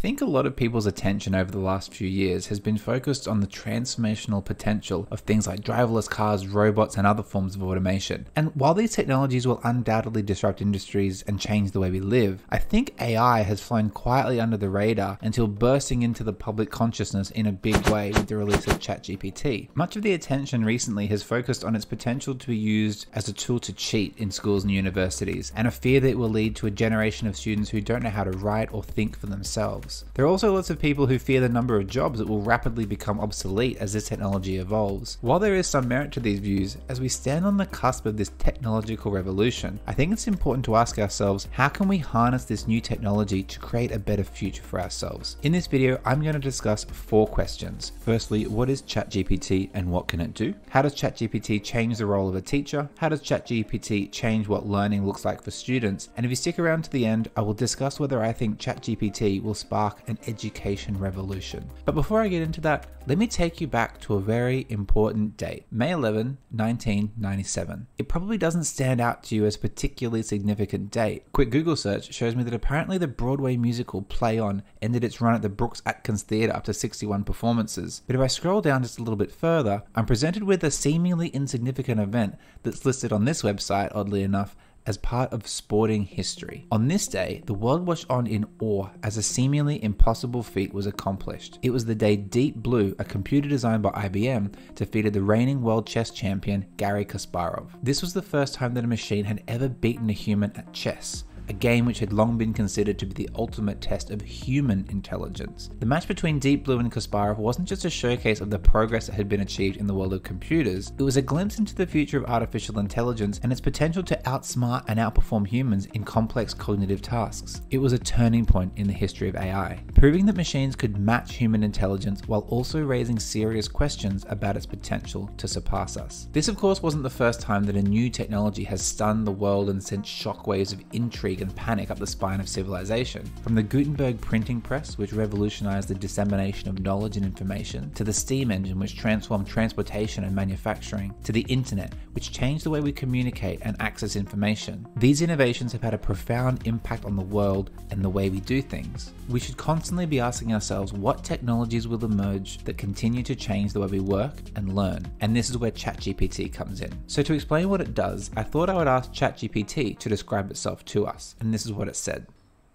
think a lot of people's attention over the last few years has been focused on the transformational potential of things like driverless cars, robots, and other forms of automation. And while these technologies will undoubtedly disrupt industries and change the way we live, I think AI has flown quietly under the radar until bursting into the public consciousness in a big way with the release of ChatGPT. Much of the attention recently has focused on its potential to be used as a tool to cheat in schools and universities, and a fear that it will lead to a generation of students who don't know how to write or think for themselves. There are also lots of people who fear the number of jobs that will rapidly become obsolete as this technology evolves. While there is some merit to these views, as we stand on the cusp of this technological revolution, I think it's important to ask ourselves how can we harness this new technology to create a better future for ourselves? In this video, I'm going to discuss four questions. Firstly, what is ChatGPT and what can it do? How does ChatGPT change the role of a teacher? How does ChatGPT change what learning looks like for students? And if you stick around to the end, I will discuss whether I think ChatGPT will spark an education revolution. But before I get into that, let me take you back to a very important date May 11, 1997. It probably doesn't stand out to you as a particularly significant date. Quick Google search shows me that apparently the Broadway musical Play On ended its run at the Brooks Atkinson Theatre after 61 performances. But if I scroll down just a little bit further, I'm presented with a seemingly insignificant event that's listed on this website, oddly enough, as part of sporting history. On this day, the world watched on in awe as a seemingly impossible feat was accomplished. It was the day Deep Blue, a computer designed by IBM, defeated the reigning world chess champion Garry Kasparov. This was the first time that a machine had ever beaten a human at chess a game which had long been considered to be the ultimate test of human intelligence. The match between Deep Blue and Kasparov wasn't just a showcase of the progress that had been achieved in the world of computers, it was a glimpse into the future of artificial intelligence and its potential to outsmart and outperform humans in complex cognitive tasks. It was a turning point in the history of AI, proving that machines could match human intelligence while also raising serious questions about its potential to surpass us. This, of course, wasn't the first time that a new technology has stunned the world and sent shockwaves of intrigue and panic up the spine of civilization. From the Gutenberg printing press, which revolutionized the dissemination of knowledge and information, to the steam engine, which transformed transportation and manufacturing, to the internet, which changed the way we communicate and access information. These innovations have had a profound impact on the world and the way we do things. We should constantly be asking ourselves what technologies will emerge that continue to change the way we work and learn. And this is where ChatGPT comes in. So, to explain what it does, I thought I would ask ChatGPT to describe itself to us and this is what it said.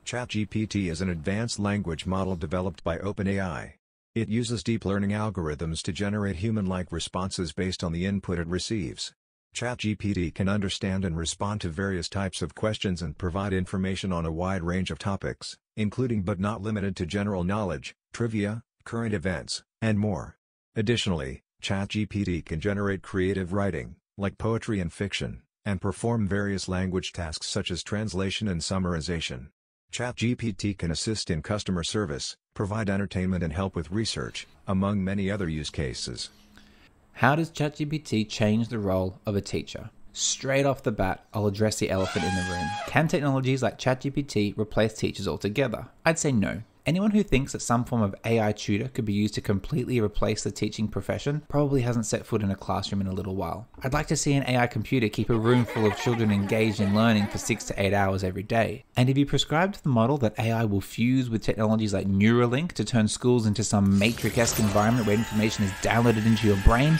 ChatGPT is an advanced language model developed by OpenAI. It uses deep learning algorithms to generate human-like responses based on the input it receives. ChatGPT can understand and respond to various types of questions and provide information on a wide range of topics, including but not limited to general knowledge, trivia, current events, and more. Additionally, ChatGPT can generate creative writing, like poetry and fiction, and perform various language tasks such as translation and summarization. ChatGPT can assist in customer service, provide entertainment and help with research, among many other use cases. How does ChatGPT change the role of a teacher? Straight off the bat, I'll address the elephant in the room. Can technologies like ChatGPT replace teachers altogether? I'd say no. Anyone who thinks that some form of AI tutor could be used to completely replace the teaching profession probably hasn't set foot in a classroom in a little while. I'd like to see an AI computer keep a room full of children engaged in learning for six to eight hours every day. And if you prescribe to the model that AI will fuse with technologies like Neuralink to turn schools into some matrix-esque environment where information is downloaded into your brain,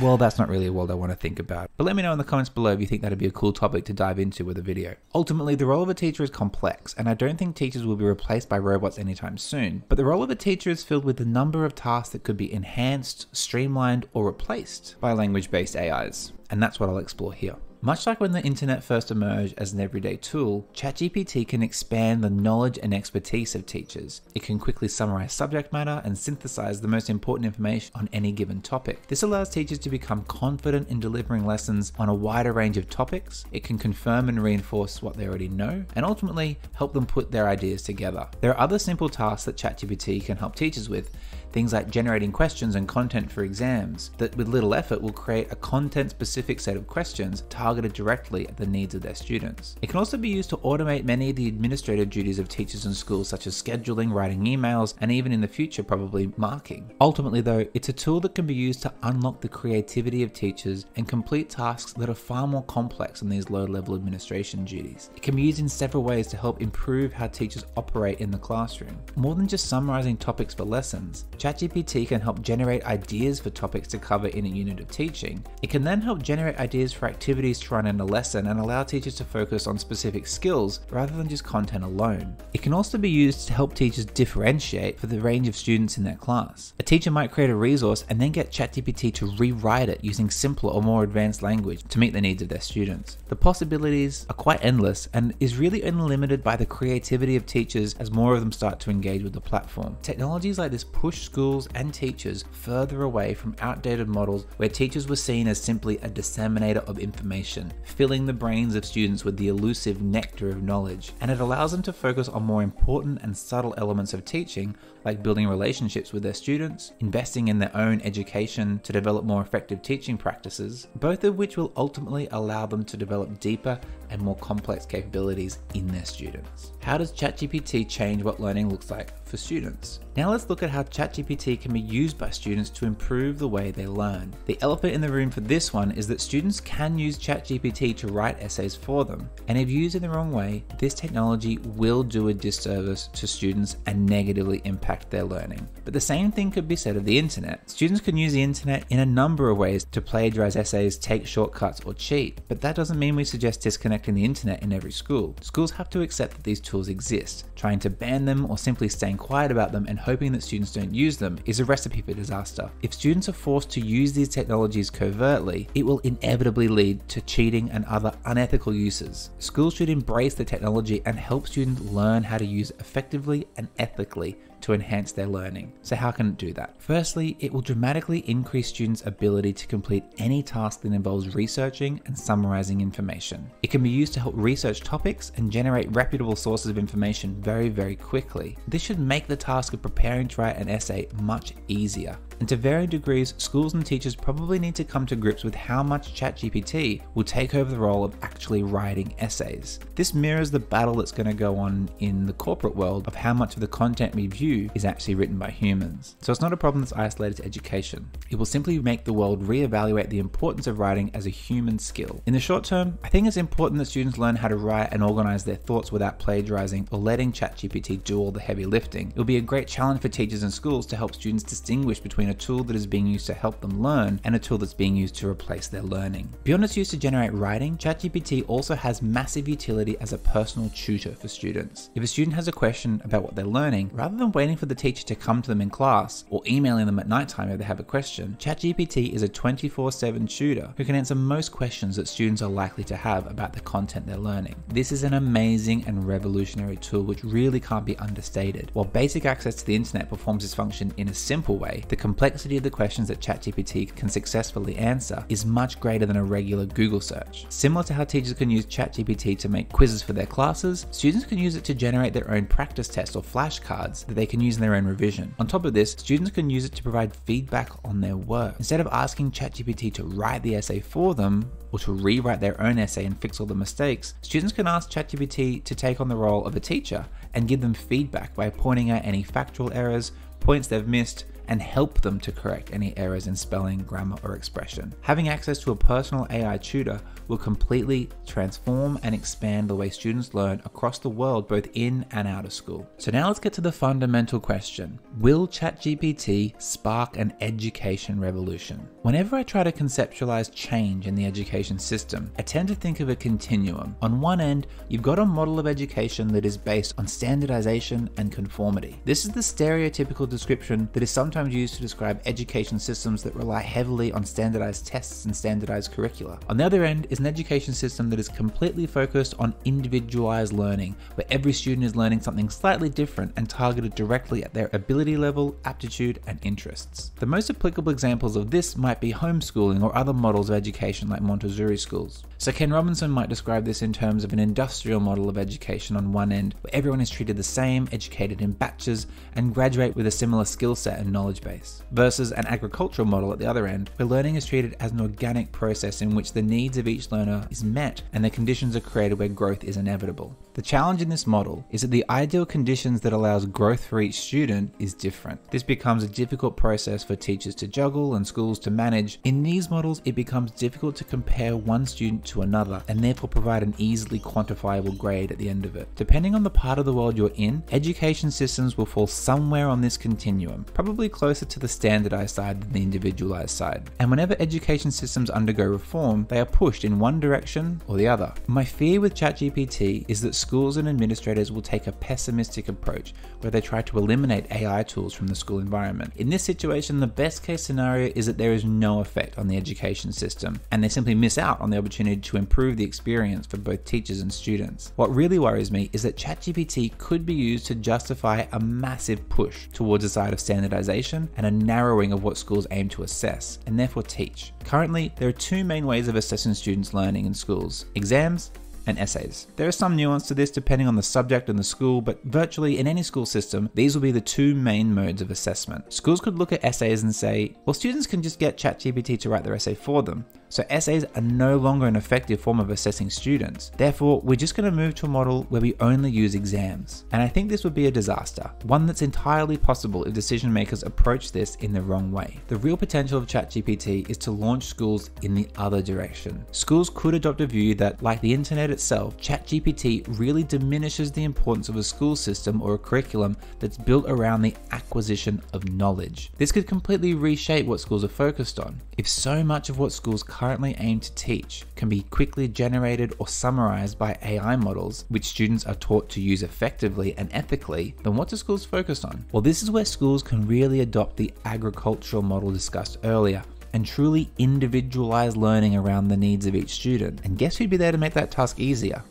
well, that's not really a world I want to think about. But let me know in the comments below if you think that'd be a cool topic to dive into with a video. Ultimately, the role of a teacher is complex, and I don't think teachers will be replaced by robots anytime soon. But the role of a teacher is filled with a number of tasks that could be enhanced, streamlined, or replaced by language-based AIs. And that's what I'll explore here. Much like when the internet first emerged as an everyday tool, ChatGPT can expand the knowledge and expertise of teachers. It can quickly summarize subject matter and synthesize the most important information on any given topic. This allows teachers to become confident in delivering lessons on a wider range of topics. It can confirm and reinforce what they already know, and ultimately help them put their ideas together. There are other simple tasks that ChatGPT can help teachers with, Things like generating questions and content for exams that with little effort will create a content specific set of questions targeted targeted directly at the needs of their students. It can also be used to automate many of the administrative duties of teachers in schools, such as scheduling, writing emails, and even in the future, probably marking. Ultimately, though, it's a tool that can be used to unlock the creativity of teachers and complete tasks that are far more complex than these low level administration duties. It can be used in several ways to help improve how teachers operate in the classroom. More than just summarizing topics for lessons, ChatGPT can help generate ideas for topics to cover in a unit of teaching. It can then help generate ideas for activities to run in a lesson and allow teachers to focus on specific skills rather than just content alone. It can also be used to help teachers differentiate for the range of students in their class. A teacher might create a resource and then get ChatGPT to rewrite it using simpler or more advanced language to meet the needs of their students. The possibilities are quite endless and is really only limited by the creativity of teachers as more of them start to engage with the platform. Technologies like this push schools and teachers further away from outdated models where teachers were seen as simply a disseminator of information, filling the brains of students with the elusive nectar of knowledge, and it allows them to focus on more important and subtle elements of teaching like building relationships with their students, investing in their own education to develop more effective teaching practices, both of which will ultimately allow them to develop deeper and more complex capabilities in their students. How does ChatGPT change what learning looks like for students? Now let's look at how ChatGPT can be used by students to improve the way they learn. The elephant in the room for this one is that students can use ChatGPT to write essays for them, and if used in the wrong way, this technology will do a disservice to students and negatively impact their learning. But the same thing could be said of the internet. Students can use the internet in a number of ways to plagiarize essays, take shortcuts, or cheat, but that doesn't mean we suggest disconnecting the internet in every school. Schools have to accept that these tools exist. Trying to ban them or simply staying quiet about them and hoping that students don't use them is a recipe for disaster. If students are forced to use these technologies covertly, it will inevitably lead to cheating and other unethical uses. Schools should embrace the technology and help students learn how to use it effectively and ethically to enhance their learning. So, how can it do that? Firstly, it will dramatically increase students' ability to complete any task that involves researching and summarizing information. It can be used to help research topics and generate reputable sources of information very, very quickly. This should make the task of preparing to write an essay much easier. And to varying degrees, schools and teachers probably need to come to grips with how much ChatGPT will take over the role of actually writing essays. This mirrors the battle that's going to go on in the corporate world of how much of the content we view is actually written by humans. So it's not a problem that's isolated to education. It will simply make the world reevaluate the importance of writing as a human skill. In the short term, I think it's important that students learn how to write and organize their thoughts without plagiarizing or letting ChatGPT do all the heavy lifting. It will be a great challenge for teachers and schools to help students distinguish between a tool that is being used to help them learn and a tool that's being used to replace their learning. Beyond its use to generate writing, ChatGPT also has massive utility as a personal tutor for students. If a student has a question about what they're learning, rather than waiting for the teacher to come to them in class or emailing them at nighttime if they have a question, ChatGPT is a 24 7 tutor who can answer most questions that students are likely to have about the content they're learning. This is an amazing and revolutionary tool which really can't be understated. While basic access to the internet performs this function in a simple way, the of the questions that ChatGPT can successfully answer is much greater than a regular Google search. Similar to how teachers can use ChatGPT to make quizzes for their classes, students can use it to generate their own practice tests or flashcards that they can use in their own revision. On top of this, students can use it to provide feedback on their work. Instead of asking ChatGPT to write the essay for them, or to rewrite their own essay and fix all the mistakes, students can ask ChatGPT to take on the role of a teacher and give them feedback by pointing out any factual errors, points they've missed, and help them to correct any errors in spelling, grammar, or expression. Having access to a personal AI tutor will completely transform and expand the way students learn across the world, both in and out of school. So, now let's get to the fundamental question Will ChatGPT spark an education revolution? Whenever I try to conceptualize change in the education system, I tend to think of a continuum. On one end, you've got a model of education that is based on standardization and conformity. This is the stereotypical description that is sometimes used to describe education systems that rely heavily on standardized tests and standardized curricula. On the other end is an education system that is completely focused on individualized learning, where every student is learning something slightly different and targeted directly at their ability level, aptitude, and interests. The most applicable examples of this might be homeschooling or other models of education like Montessori schools. So, Ken Robinson might describe this in terms of an industrial model of education on one end, where everyone is treated the same, educated in batches, and graduate with a similar skill set and knowledge knowledge base, versus an agricultural model at the other end, where learning is treated as an organic process in which the needs of each learner is met and the conditions are created where growth is inevitable. The challenge in this model is that the ideal conditions that allows growth for each student is different. This becomes a difficult process for teachers to juggle and schools to manage. In these models, it becomes difficult to compare one student to another and therefore provide an easily quantifiable grade at the end of it. Depending on the part of the world you're in, education systems will fall somewhere on this continuum, probably closer to the standardized side than the individualized side. And whenever education systems undergo reform, they are pushed in one direction or the other. My fear with ChatGPT is that schools and administrators will take a pessimistic approach where they try to eliminate AI tools from the school environment. In this situation, the best case scenario is that there is no effect on the education system and they simply miss out on the opportunity to improve the experience for both teachers and students. What really worries me is that ChatGPT could be used to justify a massive push towards a side of standardization and a narrowing of what schools aim to assess and therefore teach. Currently, there are two main ways of assessing students' learning in schools exams and essays. There is some nuance to this depending on the subject and the school, but virtually in any school system, these will be the two main modes of assessment. Schools could look at essays and say, well, students can just get ChatGPT to write their essay for them. So essays are no longer an effective form of assessing students. Therefore, we're just going to move to a model where we only use exams. And I think this would be a disaster, one that's entirely possible if decision makers approach this in the wrong way. The real potential of ChatGPT is to launch schools in the other direction. Schools could adopt a view that, like the internet itself, ChatGPT really diminishes the importance of a school system or a curriculum that's built around the acquisition of knowledge. This could completely reshape what schools are focused on. If so much of what schools currently aim to teach can be quickly generated or summarized by AI models, which students are taught to use effectively and ethically, then what do schools focus on? Well, this is where schools can really adopt the agricultural model discussed earlier and truly individualize learning around the needs of each student. And guess who'd be there to make that task easier?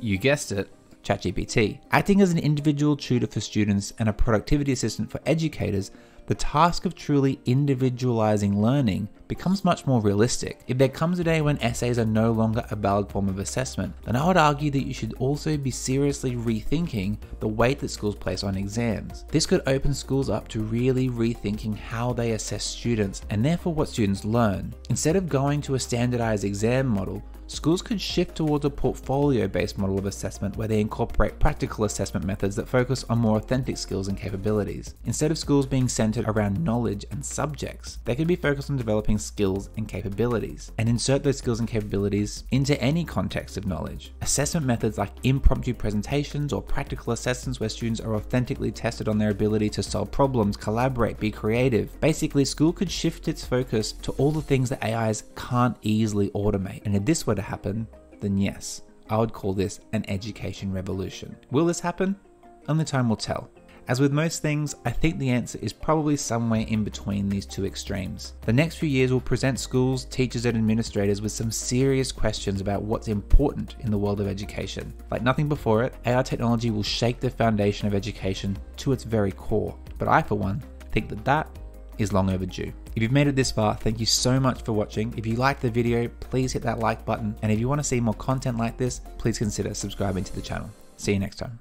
You guessed it, ChatGPT. Acting as an individual tutor for students and a productivity assistant for educators, the task of truly individualizing learning becomes much more realistic. If there comes a day when essays are no longer a valid form of assessment, then I would argue that you should also be seriously rethinking the weight that schools place on exams. This could open schools up to really rethinking how they assess students and therefore what students learn. Instead of going to a standardized exam model, schools could shift towards a portfolio based model of assessment where they incorporate practical assessment methods that focus on more authentic skills and capabilities. Instead of schools being centered around knowledge and subjects, they could be focused on developing skills and capabilities and insert those skills and capabilities into any context of knowledge. Assessment methods like impromptu presentations or practical assessments where students are authentically tested on their ability to solve problems, collaborate, be creative. Basically, school could shift its focus to all the things that AIs can't easily automate. And if this were to happen, then yes, I would call this an education revolution. Will this happen? Only time will tell. As with most things, I think the answer is probably somewhere in between these two extremes. The next few years will present schools, teachers, and administrators with some serious questions about what's important in the world of education. Like nothing before it, AI technology will shake the foundation of education to its very core. But I, for one, think that that is long overdue. If you've made it this far, thank you so much for watching. If you liked the video, please hit that like button. And if you want to see more content like this, please consider subscribing to the channel. See you next time.